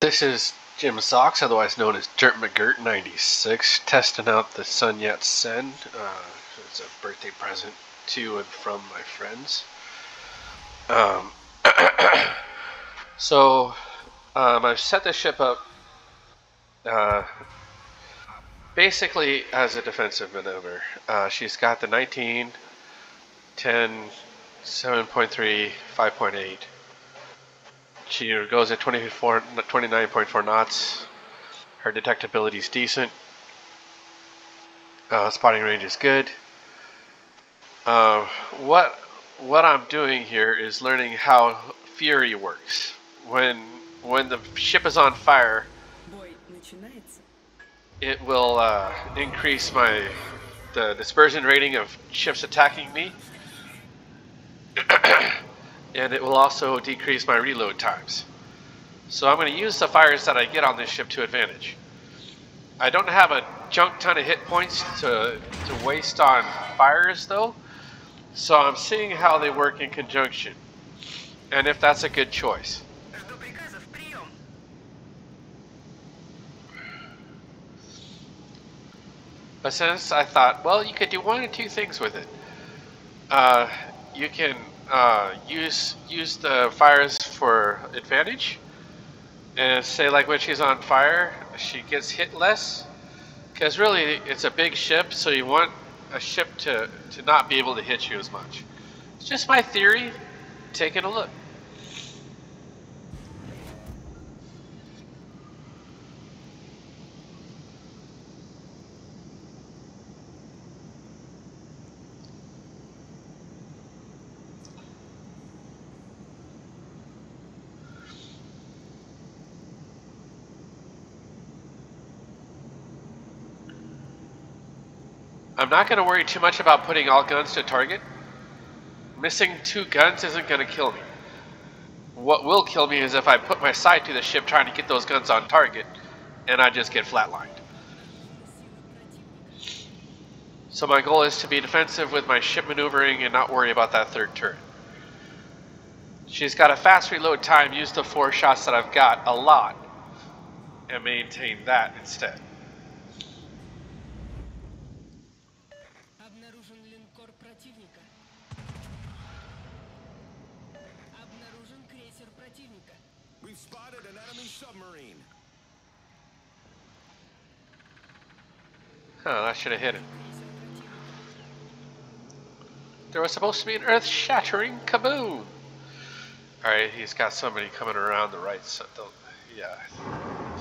This is Jim Sox, otherwise known as Dirt McGirt 96, testing out the Sun Yat Sen. Uh, it's a birthday present to and from my friends. Um, so, um, I've set the ship up uh, basically as a defensive maneuver. Uh, she's got the 19, 10, 7.3, 5.8. She goes at 24, 29.4 knots. Her detectability is decent. Uh, spotting range is good. Uh, what what I'm doing here is learning how fury works. When when the ship is on fire, it will uh, increase my the dispersion rating of ships attacking me. Uh, and it will also decrease my reload times. So I'm going to use the fires that I get on this ship to advantage. I don't have a junk ton of hit points to, to waste on fires though, so I'm seeing how they work in conjunction, and if that's a good choice. But since I thought, well, you could do one or two things with it. Uh, you can uh, use use the fires for advantage, and say like when she's on fire, she gets hit less. Because really, it's a big ship, so you want a ship to to not be able to hit you as much. It's just my theory. Taking a look. I'm not going to worry too much about putting all guns to target. Missing two guns isn't going to kill me. What will kill me is if I put my side to the ship trying to get those guns on target, and I just get flatlined. So my goal is to be defensive with my ship maneuvering and not worry about that third turret. She's got a fast reload time, use the four shots that I've got a lot, and maintain that instead. Oh, that should have hit him. There was supposed to be an earth-shattering kaboom! Alright, he's got somebody coming around the right side. Yeah,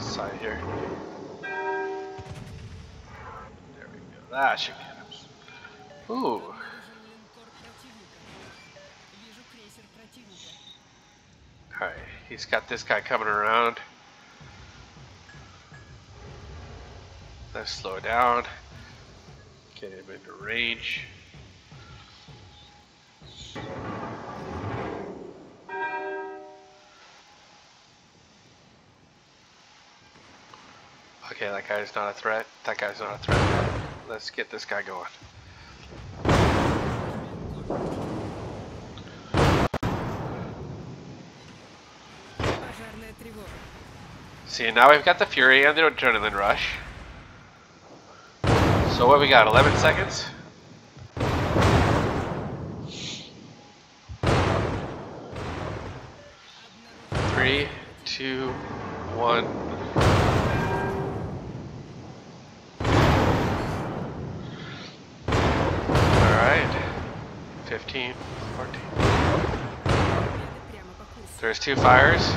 side here. There we go. That should get him. Ooh. Alright, he's got this guy coming around. Let's slow down. Get him into range. Okay, that guy's not a threat. That guy's not a threat. Let's get this guy going. See, now we've got the Fury and the Adrenaline Rush. So what we got, 11 seconds? Three, two, one. All right, 15, 14. There's two fires.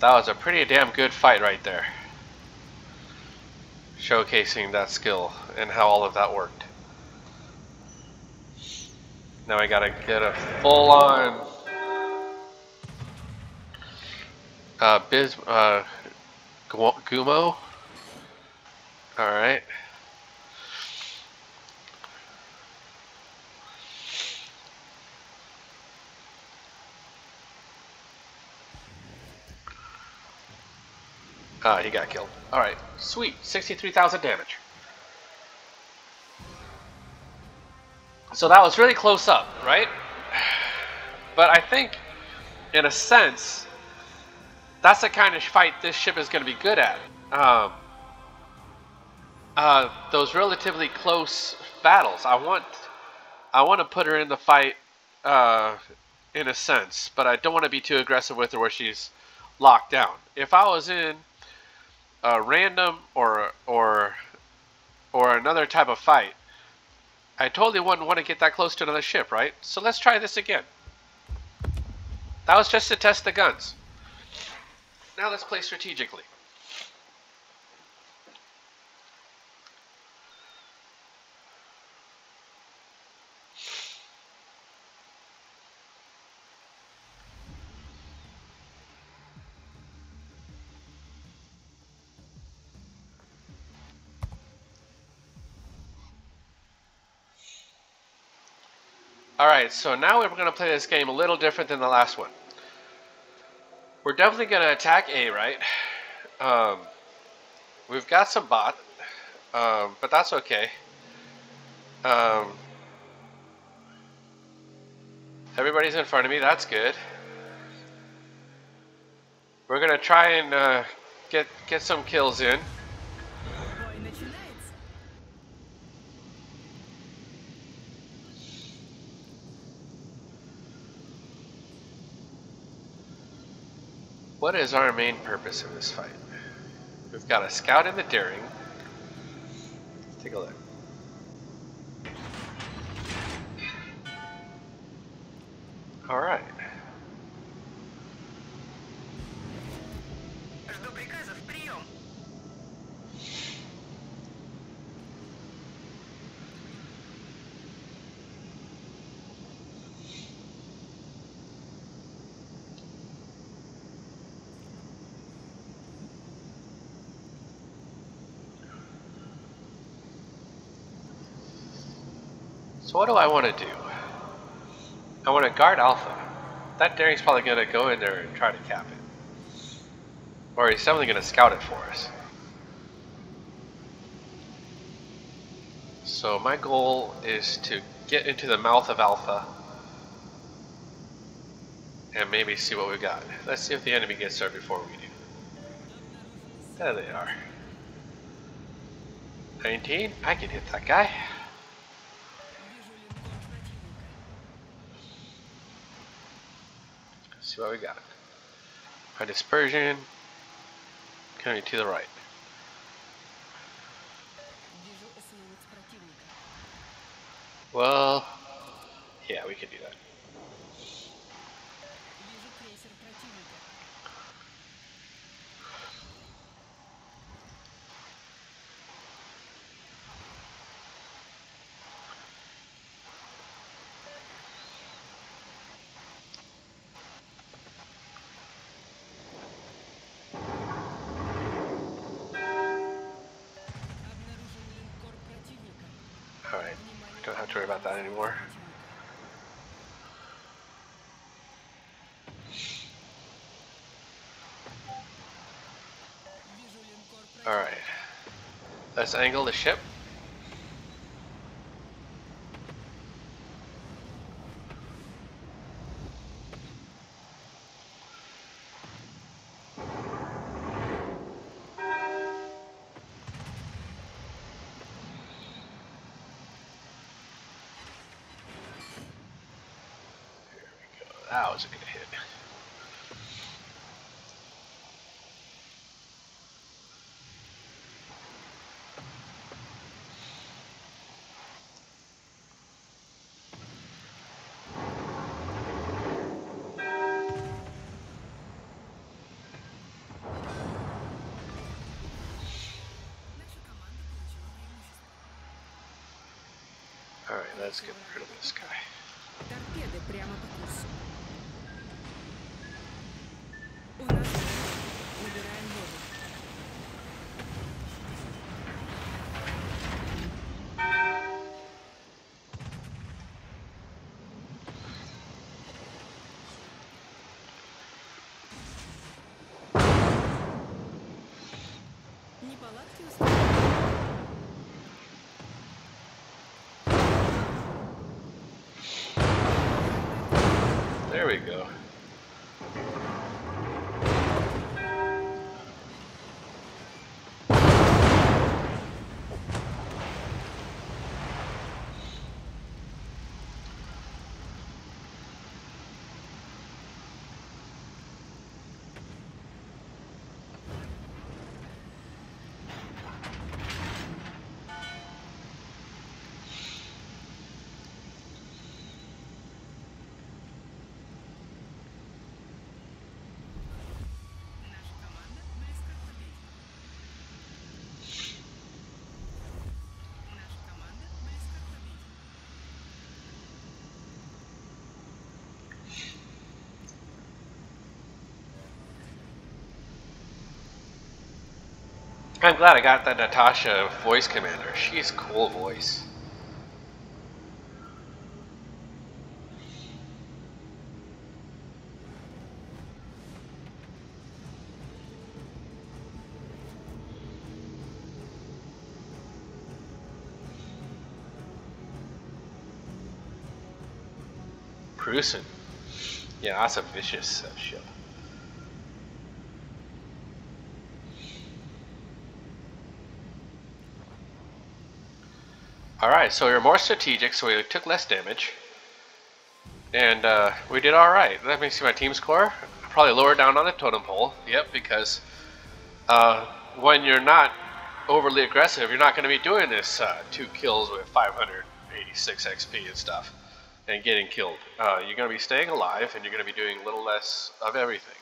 That was a pretty damn good fight right there. Showcasing that skill and how all of that worked. Now I gotta get a full on uh, Biz, uh, Gu- Gumo. Alright. Ah, he got killed. Alright, sweet. 63,000 damage. So that was really close up, right? But I think, in a sense, that's the kind of fight this ship is going to be good at. Um, uh, those relatively close battles. I want, I want to put her in the fight, uh, in a sense, but I don't want to be too aggressive with her where she's locked down. If I was in a random or or or another type of fight, I totally wouldn't want to get that close to another ship, right? So let's try this again. That was just to test the guns. Now let's play strategically. Alright, so now we're going to play this game a little different than the last one. We're definitely going to attack A, right? Um, we've got some bot, um, but that's okay. Um, everybody's in front of me, that's good. We're going to try and uh, get, get some kills in. What is our main purpose of this fight? We've got a scout in the daring. Take a look. Alright. So what do I want to do? I want to guard Alpha. That daring's probably going to go in there and try to cap it. Or he's definitely going to scout it for us. So my goal is to get into the mouth of Alpha and maybe see what we got. Let's see if the enemy gets there before we do. There they are. 19? I can hit that guy. where we got it. High dispersion, coming to the right. Well, yeah, we could do that. to worry about that anymore. Alright. Let's angle the ship. Ow, was it going to hit? Alright, let's get rid of this guy. There we go. I'm glad I got that Natasha voice commander. She's cool voice. Preussen. Yeah, that's a vicious uh, ship. Alright, so we were more strategic, so we took less damage. And uh, we did alright. Let me see my team score. Probably lower down on the totem pole. Yep, because uh, when you're not overly aggressive, you're not going to be doing this uh, two kills with 586 XP and stuff and getting killed. Uh, you're going to be staying alive and you're going to be doing a little less of everything.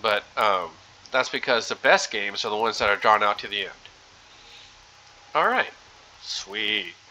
But um, that's because the best games are the ones that are drawn out to the end. Alright. Sweet.